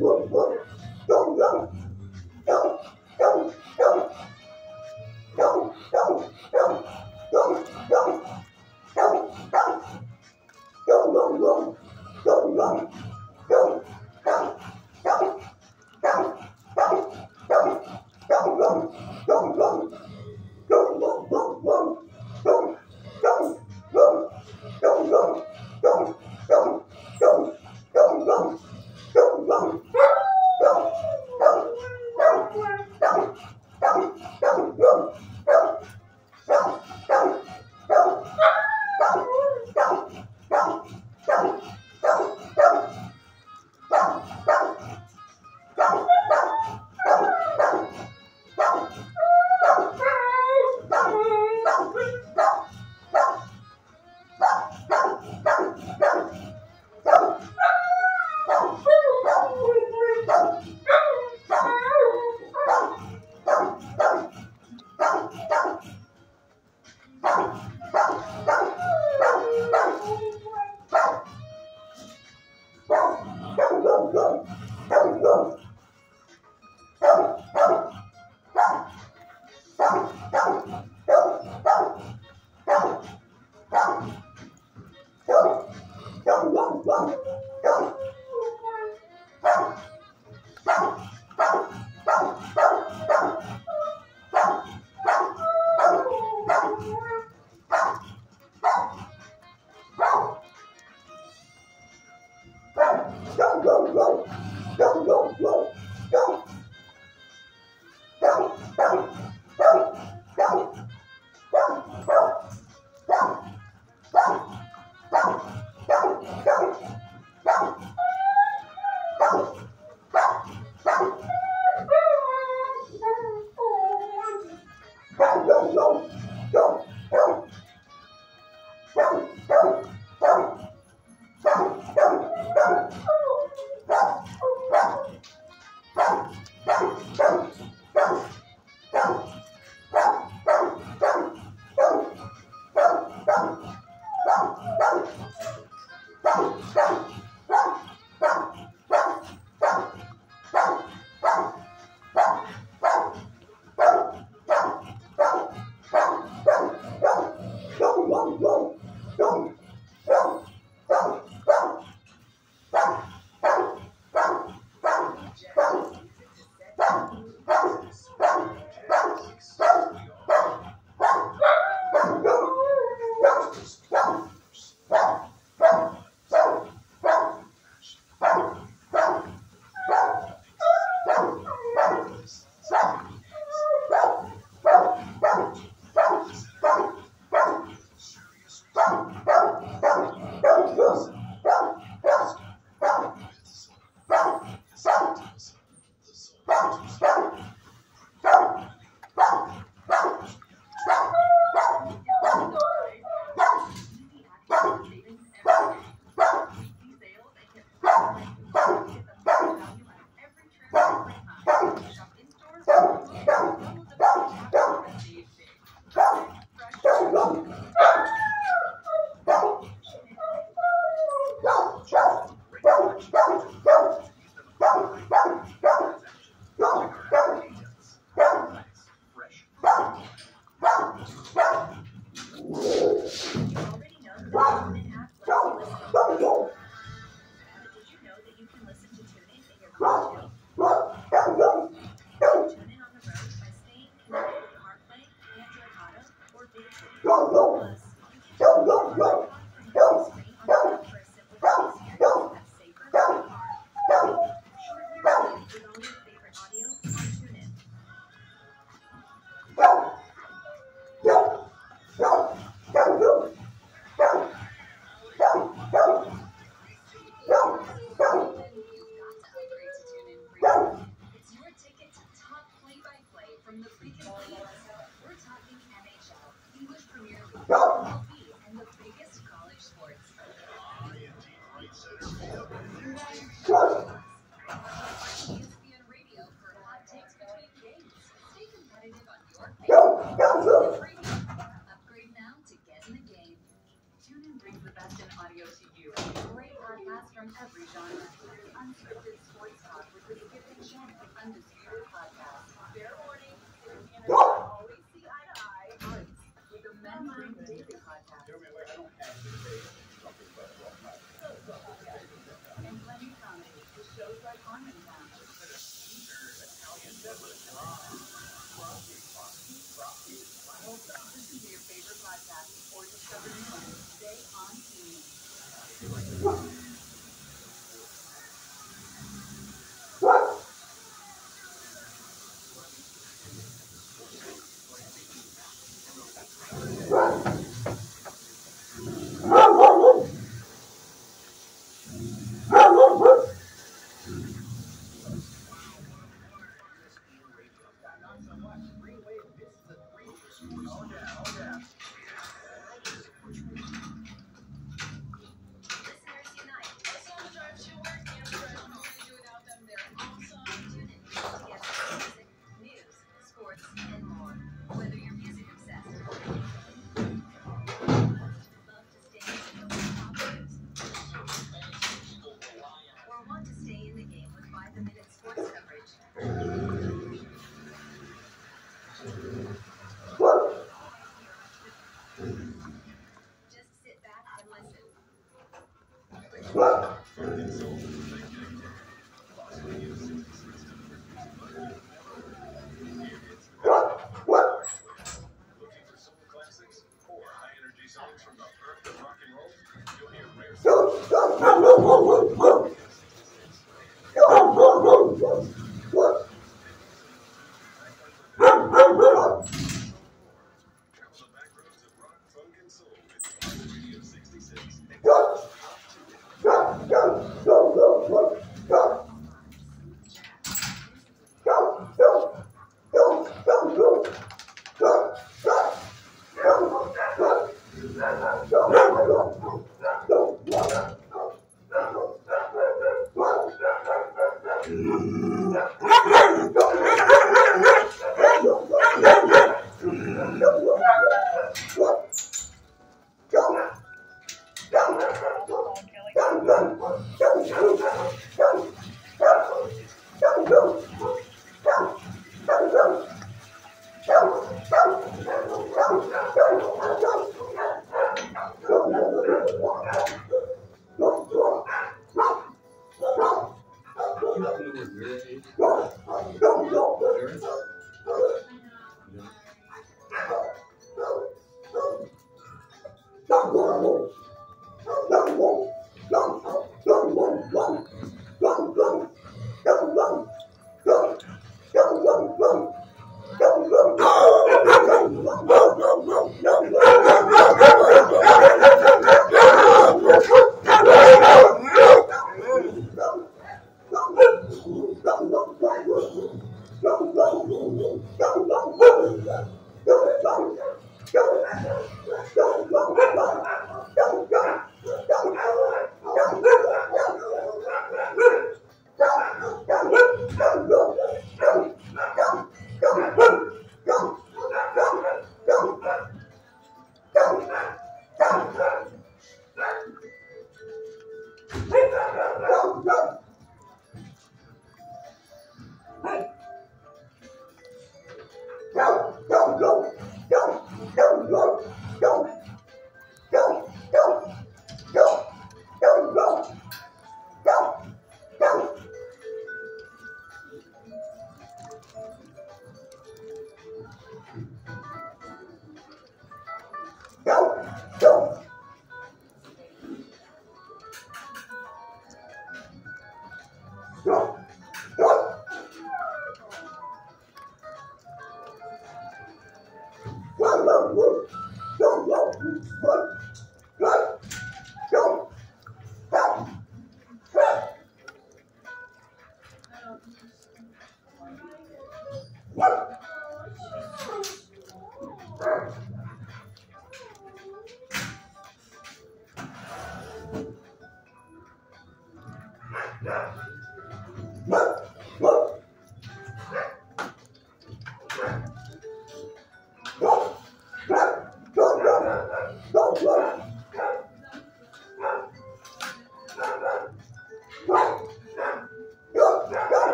Oh, oh. from the biggest. We're talking NHL, English Premier League, MLB, and the biggest college sports. ESPN Radio for hot takes between games. Stay competitive on your Upgrade now to get in the game. Brings the best in audio to you. Great from every genre. Unscripted sports talk with the given channel, undisputed. Flap.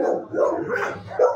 Não, não, não.